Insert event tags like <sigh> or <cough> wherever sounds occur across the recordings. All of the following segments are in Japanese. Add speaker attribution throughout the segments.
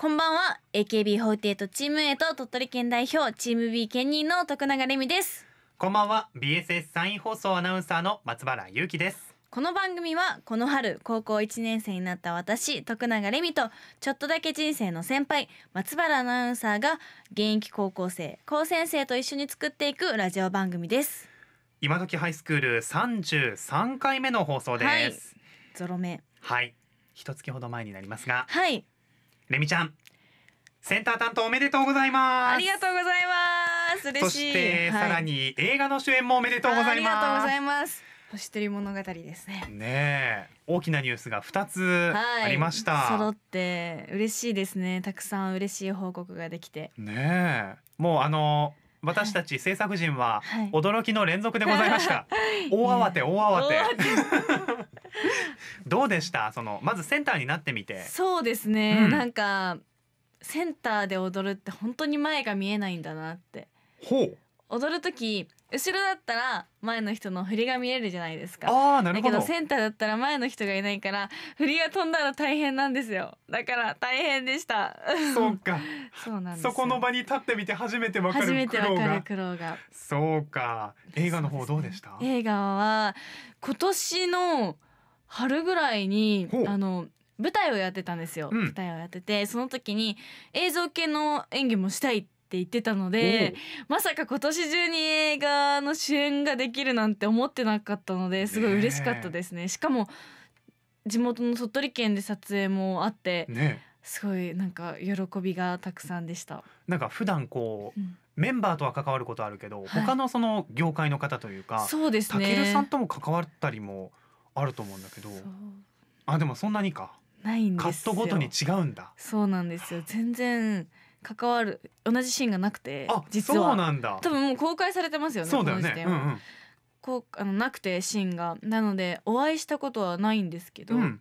Speaker 1: こんばんは。AKB48 チーム A と鳥取県代表チーム B 兼任の徳永レミです。
Speaker 2: こんばんは。BSS サイン放送アナウンサーの松原優希です。
Speaker 1: この番組はこの春高校1年生になった私徳永レミとちょっとだけ人生の先輩松原アナウンサーが現役高校生高専生と一緒に作っていくラジオ番組です。
Speaker 2: 今時ハイスクール33回目の放送です。
Speaker 1: ゾロ目。
Speaker 2: はい、一月ほど前になりますが。
Speaker 1: はい
Speaker 2: レミちゃんセンター担当おめでとうございます。
Speaker 1: ありがとうございます。嬉
Speaker 2: そ
Speaker 1: しい。
Speaker 2: して、
Speaker 1: はい。
Speaker 2: さらに映画の主演もおめでとうござい
Speaker 1: ありがとうご
Speaker 2: ます
Speaker 1: ざいます。星取り物語ですね。
Speaker 2: ねえ大きなニュースが2つありました、
Speaker 1: 揃って嬉しいですね。たくさん嬉しい報告ができて。
Speaker 2: ねえもうあの私たち制作陣は
Speaker 1: はい。
Speaker 2: 驚きの連続でございました、<laughs> 大慌て。大慌て <laughs> どうでした？そのまずセンターになってみて。
Speaker 1: そうですね、
Speaker 2: うん。
Speaker 1: なんかセンターで踊るって本当に前が見えないんだなって。
Speaker 2: ほう。
Speaker 1: 踊る時後ろだったら前の人の振りが見えるじゃないですか。
Speaker 2: ああなるほど。
Speaker 1: だけどセンターだったら前の人がいないから振りが飛んだら大変なんですよ。だから大変でした。
Speaker 2: そうか。<laughs>
Speaker 1: そうなんですよ。
Speaker 2: そこの場に立ってみて初めてわかる苦労が。
Speaker 1: 苦労が。
Speaker 2: そうか。映画の方どうでした？
Speaker 1: 映画は今年の春ぐらいに
Speaker 2: ほう。
Speaker 1: あの舞台をやってたんですよ、
Speaker 2: うん。
Speaker 1: 舞台をやっててその時に映像系の演技もしたいって言ってたのでまさか今年中に映画の主演ができるなんて思ってなかったのですごい嬉しかったですね。しかも地元の鳥取県で撮影もあって
Speaker 2: おね。
Speaker 1: すごいなんか喜びがたくさんでした、
Speaker 2: なんか普段こう
Speaker 1: うん。
Speaker 2: メンバーとは関わることあるけど、
Speaker 1: はい。
Speaker 2: 他のその業界の方というか
Speaker 1: そうですね。
Speaker 2: たけるさんとも関わったりもあると思うんだけど。あでもそんなにか。
Speaker 1: ないんですよ。
Speaker 2: カットごとに違うんだ。
Speaker 1: そうなんですよ。全然関わる同じシーンがなくて
Speaker 2: あ
Speaker 1: 実は。
Speaker 2: そうなんだ。
Speaker 1: 多分もう公開されてますよね
Speaker 2: そうだよね。うんうん。
Speaker 1: こうあのなくてシーンが。なのでお会いしたことはないんですけど、
Speaker 2: うん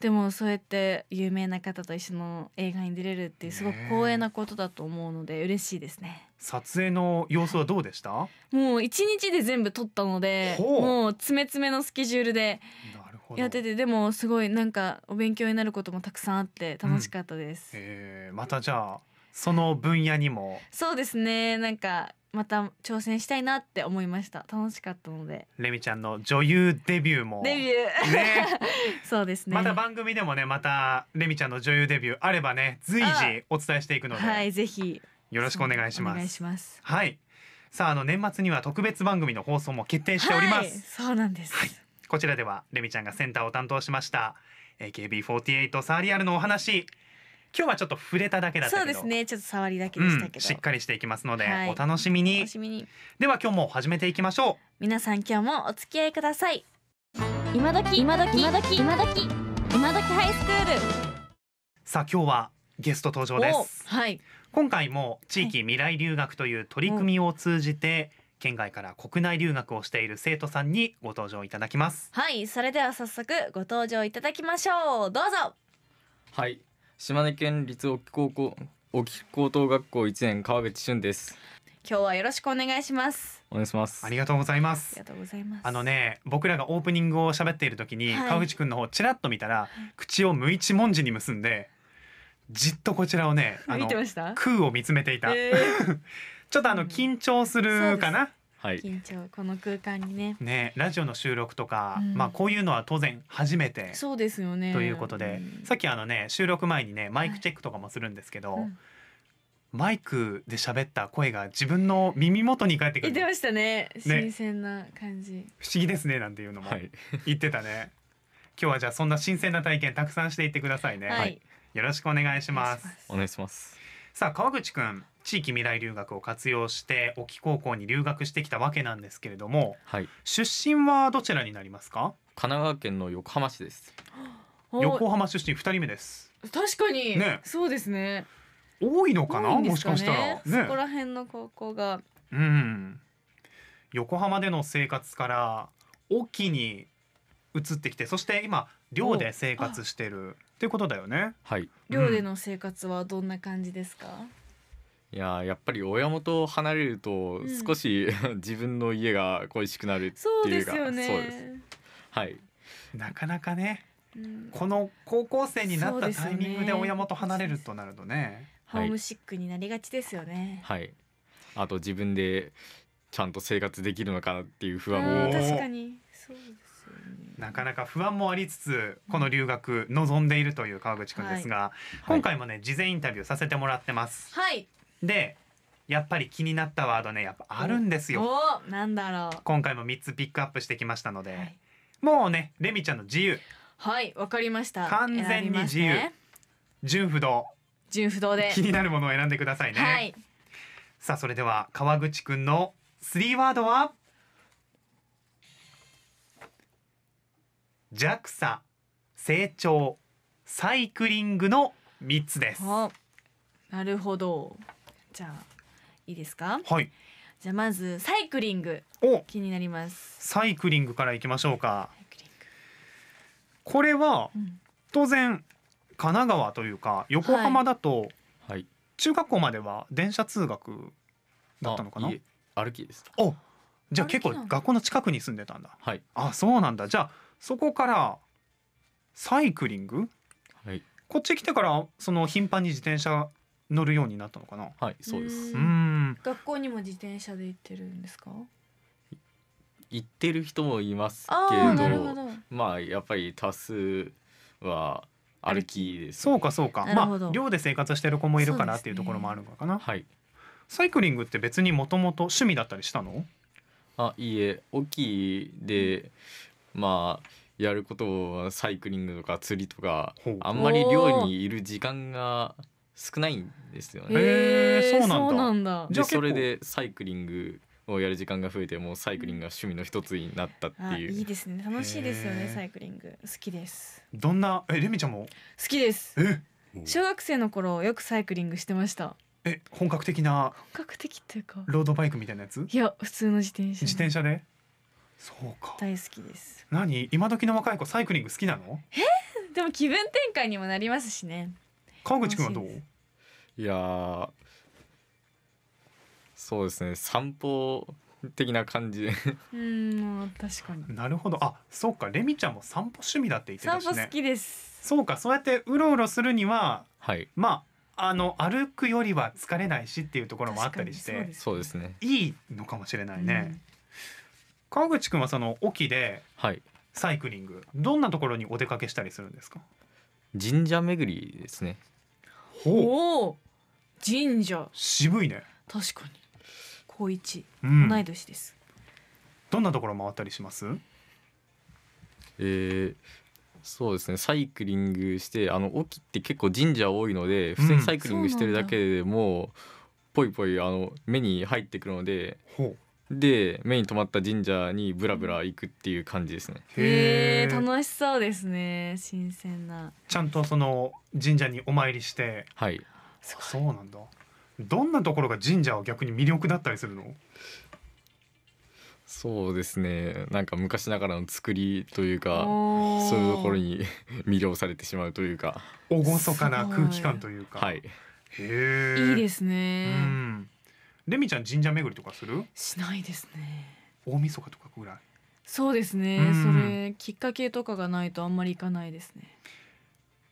Speaker 1: でもそうやって有名な方と一緒の映画に出れるってすごく光栄なことだと思うので嬉しいですね。
Speaker 2: 撮影の様子はどうでした？
Speaker 1: もう一日で全部撮ったのでもう詰め詰めのスケジュールでやっててでもすごいなんかお勉強になることもたくさんあって楽しかったです、
Speaker 2: えー。またじゃあその分野にも。
Speaker 1: そうですね。なんかまた挑戦したいなって思いました。楽しかったので。
Speaker 2: レミちゃんの女優デビューも。
Speaker 1: デビュー、
Speaker 2: ね。<laughs>
Speaker 1: そうですね。
Speaker 2: また番組でもねまたレミちゃんの女優デビューあればね随時お伝えしていくので、
Speaker 1: はいぜひ。
Speaker 2: よろしくお願いします。
Speaker 1: お願いします。
Speaker 2: はい。さああの年末には特別番組の放送も決定しております、
Speaker 1: はい、そうなんです、
Speaker 2: はい。こちらではレミちゃんがセンターを担当しました AKB48 サーリアルのお話今日はちょっと触れただけだったけど。
Speaker 1: そうですね。ちょっと触りだけ
Speaker 2: うん
Speaker 1: でしたけど、
Speaker 2: しっかりしていきますので、
Speaker 1: はい。
Speaker 2: お楽しみ
Speaker 1: お
Speaker 2: に
Speaker 1: 楽しみに。
Speaker 2: では今日も始めていきましょ
Speaker 1: 皆さん今日もお付き合いください。今時。今時。今時。今時。今時ハイスクール
Speaker 2: うさあ今日はゲスト登場です。
Speaker 1: おはい。
Speaker 2: 今回も地域未来留学という取り組みを通じて県外から国内留学をしている生徒さんにご登場いただきます。
Speaker 1: はい。それでは早速ご登場いただきましょう。どうぞ。
Speaker 3: はい島根県立沖高校沖高等学校一年川口俊です。
Speaker 1: 今日はよろしくお願いします。
Speaker 3: お願いします。
Speaker 2: ありがとうございま
Speaker 1: あり
Speaker 2: す
Speaker 1: がとうございます。
Speaker 2: あのね僕らがオープニングを喋っている時に、
Speaker 1: はい。
Speaker 2: 川口くんの方ちらっと見たら、口を無一文字に結んでじっとこちらをねあの
Speaker 1: 見てました？
Speaker 2: 空を見つめていた、
Speaker 1: えー。<laughs>
Speaker 2: ちょっとあの緊張するかな、
Speaker 3: はい。
Speaker 1: 緊張この空間にね。
Speaker 2: ねラジオの収録とか、
Speaker 1: うん。
Speaker 2: まあこういうのは当然初めて
Speaker 1: そうですよね。
Speaker 2: ということで、
Speaker 1: うん。
Speaker 2: さっきあのね収録前にねマイクチェックとかもするんですけど、
Speaker 1: うん。
Speaker 2: マイクで喋った声が自分の耳元に返ってく
Speaker 1: 言ってましたね。新鮮な感じ、
Speaker 2: 不思議ですねなんていうのも。
Speaker 3: はい。
Speaker 2: 言ってたね、今日はじゃあそんな新鮮な体験たくさんしていってくださいね、
Speaker 1: はい。
Speaker 2: よろしくお願いします。
Speaker 1: お願いし
Speaker 3: お願いします。
Speaker 2: さあ川口くん地域未来留学を活用して沖高校に留学してきたわけなんですけれども
Speaker 3: はい。
Speaker 2: 出身はどちらになりますか？
Speaker 3: 神奈川県の横浜市です。
Speaker 1: お
Speaker 2: 横浜出身二人目です。
Speaker 1: 確かに、
Speaker 2: ね。
Speaker 1: そうですね。
Speaker 2: 多いのかな？
Speaker 1: 多いんで
Speaker 2: もしかしたら。
Speaker 1: そこら辺の高校が。
Speaker 2: うん。横浜での生活から沖に移ってきてそして今寮で生活してる。っていうことだよね。
Speaker 3: はい。
Speaker 1: 寮での生活はどんな感じですか、
Speaker 3: いやーやっぱり親元を離れると
Speaker 1: うん。
Speaker 3: 少し、<laughs> 自分の家が恋しくなるっていうか
Speaker 1: ですよね。
Speaker 3: そうです。はい。
Speaker 2: なかなかね
Speaker 1: うん。
Speaker 2: この高校生になったタイミングで親元離れるとなるとね。
Speaker 1: ホームシックになりがちですよね。
Speaker 3: はい。あと自分でちゃんと生活できるのかなっていう不安
Speaker 1: あ
Speaker 3: も
Speaker 1: 確かに。そうですよね。
Speaker 2: なかなか不安もありつつこの留学望んでいるという川口くんですが、今回もね事前インタビューさせてもらってます。
Speaker 1: はい。
Speaker 2: でやっぱり気になったワードねやっぱあるんですよ
Speaker 1: おお、なんだろう。
Speaker 2: 今回も3つピックアップしてきましたので、
Speaker 1: はい。
Speaker 2: もうねレミちゃんの自由
Speaker 1: はい、わかりました。
Speaker 2: 完全に自由
Speaker 1: ね
Speaker 2: 純不動
Speaker 1: 純不動で
Speaker 2: 気。になるものを選んでくださいね、
Speaker 1: はい。
Speaker 2: さあそれでは川口くんの3ワードは？JAXA 成長サイクリングの3つです
Speaker 1: おなるほど。じゃあいいですか？
Speaker 2: はい。
Speaker 1: じゃあまずサイクリング
Speaker 2: お。
Speaker 1: 気になります。
Speaker 2: サイクリングからいきましょうか。
Speaker 1: サイクリン
Speaker 2: これは
Speaker 1: グ。うん。
Speaker 2: 当然神奈川というか横浜だと
Speaker 3: はい。
Speaker 2: 中学校までは電車通学だったのかな、
Speaker 3: あいえ歩きです。
Speaker 2: おじゃあ結構
Speaker 1: 歩きなんだ。
Speaker 2: 学校の近くに住んでたんだ。
Speaker 3: はい。
Speaker 2: あそうなんだ。じゃあそこからサイクリング？
Speaker 3: はい。
Speaker 2: こっち来てからその頻繁に自転車乗るようになったのかな？
Speaker 3: はいそうです。
Speaker 1: 学校にも自転車で行ってるんですか？
Speaker 3: 行ってる人もいますけ
Speaker 1: ああ、
Speaker 3: れ
Speaker 1: なるほ
Speaker 3: ど。
Speaker 1: ど。
Speaker 3: まあやっぱり多数は歩きです
Speaker 2: そうかそうか。
Speaker 1: なるほど。
Speaker 2: まあ寮で生活してる子もいるからっていうところもあるのかな、
Speaker 3: はい。
Speaker 2: サイクリングって別にもともと趣味だったりしたの？
Speaker 3: あいいえ大きいでまあやることはサイクリングとか釣りとか
Speaker 2: ほう。
Speaker 3: あんまり寮にいる時間が少ないんですよね。
Speaker 2: へーそうなんだ。じゃあ
Speaker 3: それでサイクリングをやる時間が増えてもうサイクリングが趣味の一つになったって
Speaker 1: あ、
Speaker 3: いう。
Speaker 1: いいですね。楽しいですよね。サイクリング。好きです。
Speaker 2: どんな？えレミちゃんも？
Speaker 1: 好きです。
Speaker 2: え？
Speaker 1: 小学生の頃よくサイクリングしてました。
Speaker 2: え本格的な
Speaker 1: 本格的っていうか。
Speaker 2: ロードバイクみたいなやつ？
Speaker 1: いや、普通の自転車。
Speaker 2: 自転車で？そうか
Speaker 1: 大好きです。
Speaker 2: 何？今時の若い子サイクリング好きなの？
Speaker 1: でも気分転換にもなりますしね。
Speaker 2: 川口くんはどう？
Speaker 1: い
Speaker 3: いやーそうですね。散歩的な感じ。で <laughs>
Speaker 1: うん、確かに。
Speaker 2: なるほど。あそうか。レミちゃんも散歩趣味だって言ってたしね。
Speaker 1: 散歩好きです。
Speaker 2: そうか。そうやってうろうろするには
Speaker 3: はい。
Speaker 2: まああの歩くよりは疲れないしっていうところもあったりして
Speaker 3: そうです。ね。
Speaker 2: いいのかもしれないね、川口くんはその沖で
Speaker 3: はい。
Speaker 2: サイクリングどんなところにお出かけしたりするんですか？
Speaker 3: 神社巡りですね。
Speaker 1: う。ん。
Speaker 2: ほう。
Speaker 1: 神社。
Speaker 2: 渋いね、
Speaker 1: 確かに。高一。
Speaker 2: うん、
Speaker 1: 同い年です。
Speaker 2: どんなところ回ったりします？
Speaker 3: えーそうですねサイクリングしてあの沖って結構神社多いので普通にサイクリングしてるだけでもぽいぽいあの目に入ってくるのでで目に留まった神社にブラブラ行くっていう感じですね
Speaker 1: へえ、
Speaker 2: ー
Speaker 1: 楽しそうですね。新鮮な。
Speaker 2: ちゃんとその神社にお参りして
Speaker 3: は
Speaker 1: い
Speaker 2: そうなんだ。どんなところが神社は逆に魅力だったりするの？
Speaker 3: そうですね。なんか昔ながらの作りというかそういうところに <laughs> 魅了されてしまうというか。
Speaker 2: 厳かな空気感というか。
Speaker 3: はい。
Speaker 2: へえ
Speaker 1: いいです
Speaker 2: う
Speaker 1: ね。
Speaker 2: ん。レミちゃん神社巡りとかする？
Speaker 1: しないですね。
Speaker 2: 大晦日とかぐらい？
Speaker 1: そうですね。
Speaker 2: うん。
Speaker 1: それきっかけとかがないとあんまり行かないですね。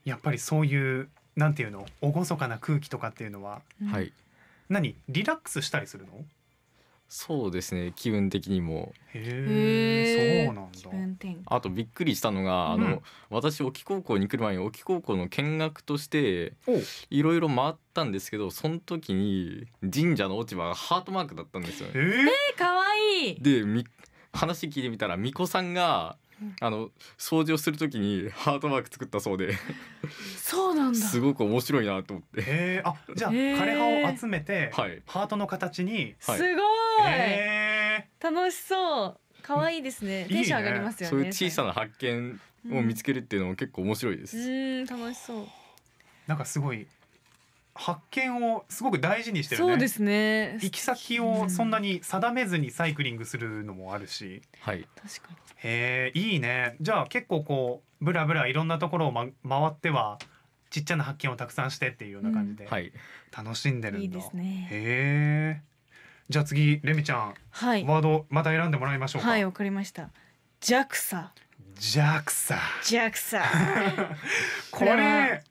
Speaker 2: やっぱりそういうなんていうの？厳かな空気とかっていうのは？
Speaker 1: うん。
Speaker 3: はい。
Speaker 2: 何？リラックスしたりするの？
Speaker 3: そうですね。気分的にも。
Speaker 2: へえそうなんだ。
Speaker 3: あとびっくりしたのが、
Speaker 2: うん。
Speaker 3: あの私沖高校に来る前に沖高校の見学としていろいろ回ったんですけどその時に神社の落ち葉がハートマークだったんですよね。
Speaker 2: え。ー
Speaker 1: え可愛い。
Speaker 3: でみ話聞いてみたら巫女さんが
Speaker 1: うん
Speaker 3: あの掃除をする時にハートマーク作ったそうで
Speaker 1: そうなんだ。
Speaker 3: すごく面白いなと思って。
Speaker 2: へーあじゃあ枯葉を集めて
Speaker 3: はい
Speaker 2: ハートの形に
Speaker 1: す
Speaker 3: はい
Speaker 1: ごい。
Speaker 2: へ
Speaker 1: 楽しそう。可愛いですね。テンション上がりますよね。
Speaker 3: そういう小さな発見を見つけるっていうのも結構面白いです。
Speaker 1: うん、楽しそう。
Speaker 2: ーなんかすごい発見をすごく大事にしてるね
Speaker 1: そうですね。
Speaker 2: 行き先をそんなに定めずにサイクリングするのもあるし
Speaker 3: はい。
Speaker 1: 確かに。
Speaker 2: へえいいねじゃあ結構こうブラブラいろんなところを、ま、回ってはちっちゃな発見をたくさんしてっていうような感じで
Speaker 3: はい。
Speaker 2: 楽しんでるんだ、
Speaker 1: いいですね。
Speaker 2: へえじゃあ次レミちゃん
Speaker 1: はい。
Speaker 2: ワードまた選んでもらいましょうか、
Speaker 1: はい、わかりました。JAXA。
Speaker 2: JAXA
Speaker 1: ジャクサ <laughs>
Speaker 2: こ
Speaker 1: れ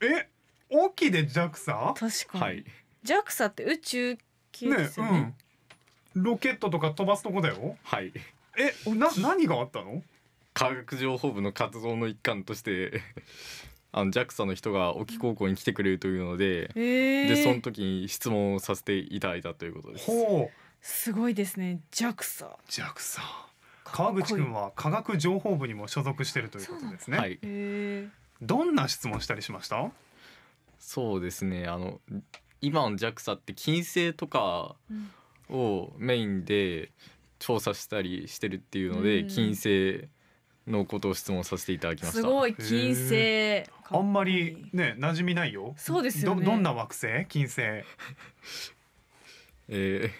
Speaker 2: え大きいで JAXA?
Speaker 1: 確かに、
Speaker 3: はい。
Speaker 1: ジャクサって宇宙系
Speaker 2: ね
Speaker 1: ですよね。
Speaker 2: うん。ロケットとか飛ばすとこだよ。
Speaker 3: はい。
Speaker 2: えな何があったの？
Speaker 3: 科学情報部の活動の一環として <laughs> あの JAXA の人が沖高校に来てくれるというので、
Speaker 1: え。ー、
Speaker 3: でその時に質問をさせていただいたということです。
Speaker 2: ほう。
Speaker 1: すごいですね。ジャクサ。
Speaker 2: JAXA 川口くんは科学情報部にも所属してるということですね、
Speaker 3: はい、
Speaker 2: どんな質問したりしました？
Speaker 3: そうですね。あの今の JAXA って金星とか
Speaker 1: うん。
Speaker 3: をメインで調査したりしてるっていうので、
Speaker 1: うん。
Speaker 3: 金星のことを質問させていただきました。
Speaker 1: すごい金星。
Speaker 2: あんまりね馴染みないよ。
Speaker 1: そうですよね。
Speaker 2: どどんな惑星？金星。<laughs>
Speaker 3: えー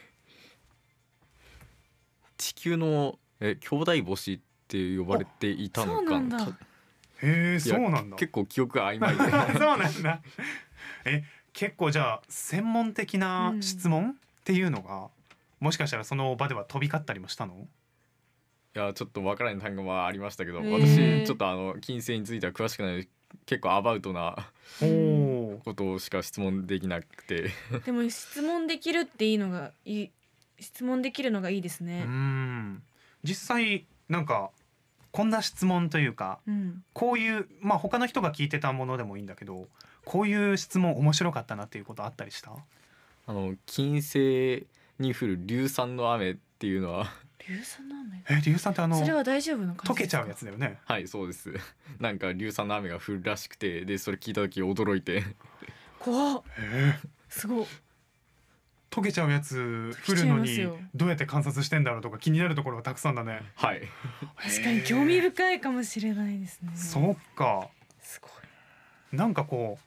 Speaker 3: 地球のえ兄弟星って呼ばれていたのか。
Speaker 1: そうなんだ。
Speaker 3: た
Speaker 2: へえそうなんだ。
Speaker 3: 結構記憶曖昧で。<laughs>
Speaker 2: そうなんだ。え結構じゃあ専門的な質問？っていうのが、もしかしたらその場では飛び交ったりもしたの？
Speaker 3: いやちょっとわからない単語はありましたけど、私ちょっとあの金星については詳しくないので結構アバウトな
Speaker 2: おお
Speaker 3: ことしか質問できなくて。<laughs>
Speaker 1: でも質問できるっていいのがいい質問できるのがいいです
Speaker 2: う
Speaker 1: ね
Speaker 2: ん。実際なんかこんな質問というか
Speaker 1: うん。
Speaker 2: こういうまあ他の人が聞いてたものでもいいんだけどこういう質問面白かったなっていうことあったりした？
Speaker 3: あの金星に降る硫酸の雨っていうのは。
Speaker 1: 硫酸の雨？
Speaker 2: え硫酸ってあの
Speaker 1: それは大丈夫な感じ
Speaker 2: 溶けちゃうやつだよね。
Speaker 3: はいそうです。なんか硫酸の雨が降るらしくてでそれ聞いた時驚いて。
Speaker 1: 怖っ。
Speaker 2: え
Speaker 1: すごい
Speaker 2: 溶けちゃうやつ降るのにどうやって観察してんだろうとか気になるところがたくさんだね。
Speaker 3: はい。<laughs>
Speaker 1: 確かに興味深いかもしれないですね。
Speaker 2: そうか。
Speaker 1: すごい。
Speaker 2: なんかこう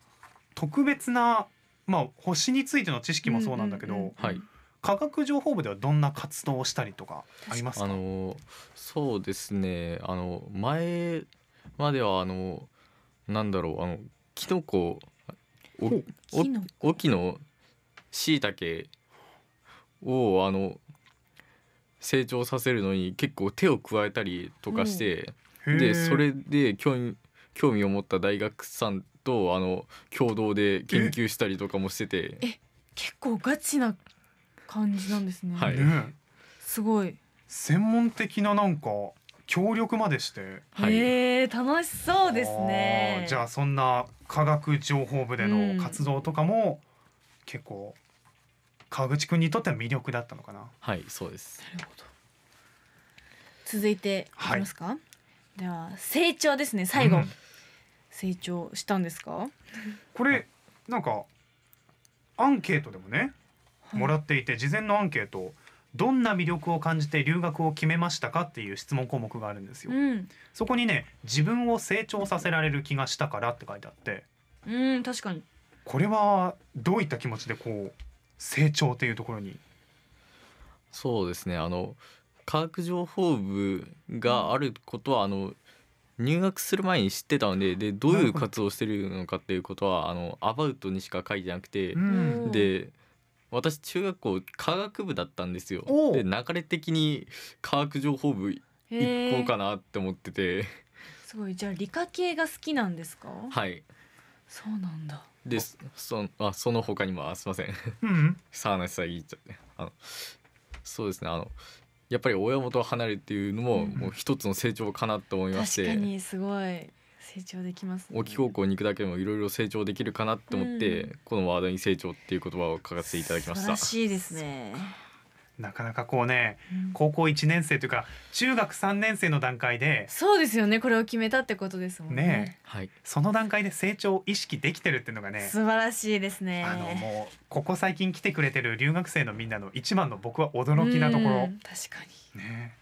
Speaker 2: 特別なまあ星についての知識もそうなんだけど、
Speaker 1: うんうんうん
Speaker 3: はい。
Speaker 2: 科学情報部ではどんな活動をしたりとかありますか？
Speaker 3: あのそうですね。あの前まではあのなんだろうあのキノコおお
Speaker 1: 木の
Speaker 3: 沖のしいたけをあの成長させるのに結構手を加えたりとかして、
Speaker 2: へー。
Speaker 3: でそれで興味興味を持った大学さんとあの共同で研究したりとかもしてて。
Speaker 1: え結構ガチな感じなんですね、
Speaker 3: はい。
Speaker 2: ね。
Speaker 1: すごい、
Speaker 2: 専門的ななんか協力までして。
Speaker 3: はい。
Speaker 1: えー、楽しそうですね。
Speaker 2: じゃあそんな科学情報部での活動とかも結構川口くんにとっては魅力だったのかな。
Speaker 3: はいそうです。
Speaker 1: なるほど。続いていきますか、では成長ですね最後、
Speaker 2: うん。
Speaker 1: 成長したんですか、
Speaker 2: これなんかアンケートでもねもらっていて事前のアンケートどんな魅力を感じて留学を決めましたかっていう質問項目があるんですよ。
Speaker 1: うん。
Speaker 2: そこにね自分を成長させられる気がしたからって書いてあって。
Speaker 1: うん確かに。
Speaker 2: これはどういった気持ちでこう成長っていうところに。
Speaker 3: そうですね。あの科学情報部があることはあの入学する前に知ってたのででどういう活動をしてるのかっていうことはあのアバウトにしか書いてなくて
Speaker 2: う、
Speaker 1: ん。
Speaker 2: ん
Speaker 3: で私中学校科学部だったんですよ。で流れ的に科学情報部行こうかなって思ってて。
Speaker 1: すごい。じゃあ理科系が好きなんですか？
Speaker 3: はい。
Speaker 1: そうなんだ
Speaker 3: でそあその他にもあすいません。
Speaker 2: うん
Speaker 3: さあなしさ言っちゃって。あのそうですね。あのやっぱり親元を離れるっていうのも、
Speaker 1: うん
Speaker 3: もう一つの成長かなと思いまして。
Speaker 1: 確かにすごい。成長できます、ね、
Speaker 3: 沖高校に行くだけでもいろいろ成長できるかなって思って、
Speaker 1: うん。
Speaker 3: このワードに成長っていう言葉を書かせていただきました。
Speaker 1: 素晴らしいですね、
Speaker 2: なかなかこうね
Speaker 1: うん。
Speaker 2: 高校1年生というか中学3年生の段階で
Speaker 1: そうですよね。これを決めたってことですもんね。
Speaker 2: ね
Speaker 3: はい。
Speaker 2: その段階で成長を意識できてるっていうのがね
Speaker 1: 素晴らしいですね。
Speaker 2: あのもうここ最近来てくれてる留学生のみんなの一番の僕は驚きなところ。
Speaker 1: うん確かに。
Speaker 2: ね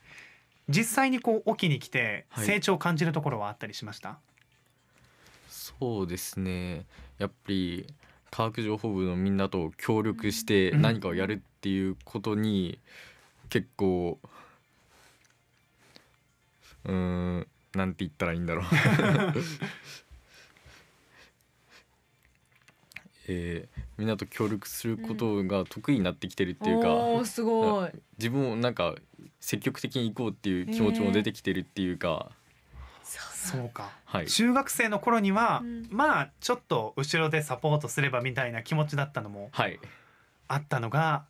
Speaker 2: 実際にこう沖に来て
Speaker 3: はい。
Speaker 2: 成長を感じるところはあったりしました、
Speaker 3: そうですね。やっぱり科学情報部のみんなと協力して
Speaker 2: うん。
Speaker 3: 何かをやるっていうことに結構うーんなんて言ったらいいんだろう。<laughs> えーみんなと協力することが得意になってきてるっていうか、
Speaker 1: おーすごい。
Speaker 3: 自分もなんか積極的に行こうっていう気持ちも出てきてるっていうか、
Speaker 1: そう
Speaker 2: そうか。
Speaker 3: はい。
Speaker 2: 中学生の頃には、
Speaker 1: うん。
Speaker 2: まあちょっと後ろでサポートすればみたいな気持ちだったのも
Speaker 3: はい。
Speaker 2: あったのが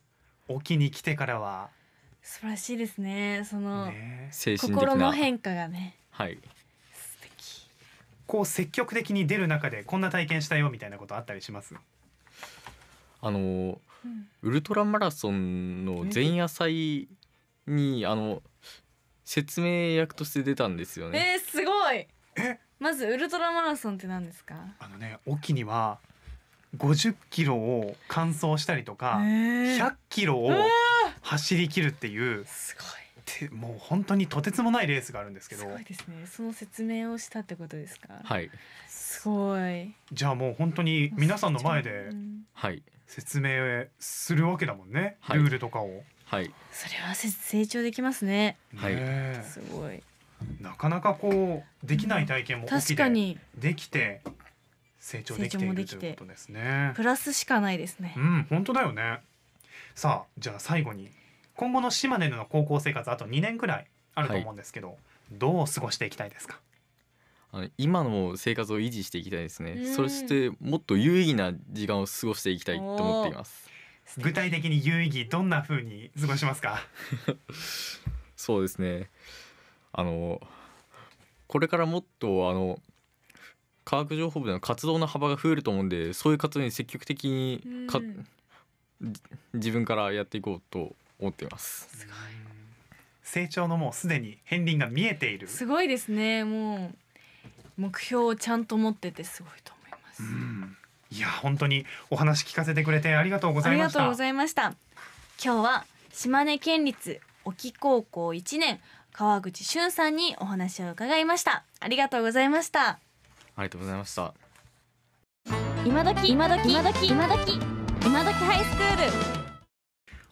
Speaker 2: 沖に来てからは。
Speaker 1: 素晴らしいですね。その、
Speaker 2: ね。
Speaker 3: 精神的な。
Speaker 1: 心の変化がね。
Speaker 3: はい。
Speaker 1: 素敵。
Speaker 2: こう積極的に出る中でこんな体験したよみたいなことあったりします？
Speaker 3: あの
Speaker 1: うん。
Speaker 3: ウルトラマラソンの前夜祭にあの説明役として出たんですよね。
Speaker 1: えー、
Speaker 2: え？
Speaker 1: まずウルトラマラソンって何ですか？
Speaker 2: あのね沖には50キロを完走したりとか、
Speaker 1: え
Speaker 2: 100キロを走り切るっていう
Speaker 1: す
Speaker 2: てもう本当にとてつもないレースがあるんですけど。
Speaker 1: ごいすごいですね。その説明をしたってことですか？
Speaker 3: はい。
Speaker 1: すごい。
Speaker 2: じゃあもう本当に皆さんの前で説明するわけだもんね、
Speaker 3: はい。
Speaker 2: ルールとかを。
Speaker 3: はい。
Speaker 1: それはせ成長できますね。
Speaker 3: はい。
Speaker 2: ねえ。
Speaker 1: すごい
Speaker 2: なかなかこうできない体験も
Speaker 1: 確かに。
Speaker 2: できて成長できている
Speaker 1: 成長もできて。
Speaker 2: ということですね。
Speaker 1: プラスしかないですね。
Speaker 2: うん本当だよね。さあじゃあ最後に今後の島根での高校生活あと2年くらいあると思うんですけど、どう過ごしていきたいですか？
Speaker 3: あの今の生活を維持していきたいですね。
Speaker 1: うん。
Speaker 3: そしてもっと有意義な時間を過ごしていきたいと思っています。
Speaker 2: 具体的に有意義どんな風に過ごしますか？<laughs>
Speaker 3: そうですねあのこれからもっとあの科学情報部での活動の幅が増えると思うんでそういう活動に積極的にか、
Speaker 1: うん。
Speaker 3: じ自分からやっていこうと思っています。
Speaker 1: すごい。
Speaker 2: 成長のもうすでに片鱗が見えている。
Speaker 1: すごいですね。もう目標をちゃんと持っててすごいと思います、
Speaker 2: うん。いや本当にお話聞かせてくれてありがとうございました。
Speaker 1: ありがとうご。ざいました。今日は島根県立沖高校1年川口俊さんにお話を伺いました。ありがとうございました。
Speaker 3: ありがとうございました。
Speaker 1: 今時今時今時今時今時ハイスクール。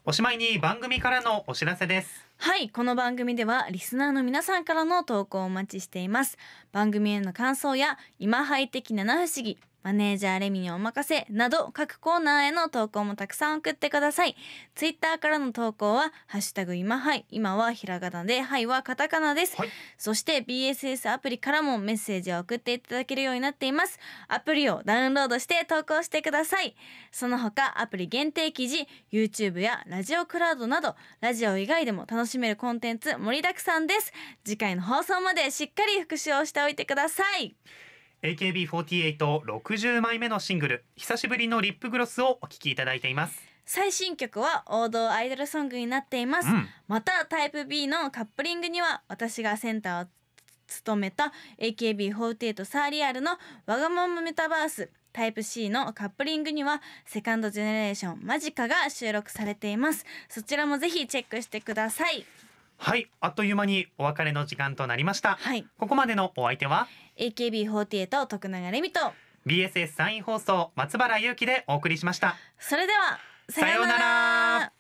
Speaker 2: おしまいに番組からのお知らせです。
Speaker 1: はいこの番組ではリスナーの皆さんからの投稿をお待ちしています。番組への感想や今ハイ的七不思議マネージャーレミにお任せなど各コーナーへの投稿もたくさん送ってください。ツイッターからの投稿はハッシュタグ今ハイ今はひらがなでハイはカタカナです、
Speaker 2: はい。
Speaker 1: そして BSS アプリからもメッセージを送っていただけるようになっています。アプリをダウンロードして投稿してください。その他アプリ限定記事 YouTube やラジオクラウドなどラジオ以外でも楽しめるコンテンツ盛りだくさんです。次回の放送までしっかり復習をしておいてください。
Speaker 2: AKB4860 枚目のシングル久しぶりのリップグロスをお聴きいただいています。
Speaker 1: 最新曲は王道アイドルソングになっています、
Speaker 2: うん。
Speaker 1: またタイプ B のカップリングには私がセンターを務めた AKB48 サーリアルのわがままメタバースタイプ C のカップリングにはセカンドジェネレーションマジカが収録されています。そちらもぜひチェックしてください。
Speaker 2: はい。あっという間にお別れの時間となりました。
Speaker 1: はい。
Speaker 2: ここまでのお相手は
Speaker 1: ？AKB48 徳永レミと。
Speaker 2: BSS サイン放送松原優希でお送りしました。
Speaker 1: それでは
Speaker 2: さようなら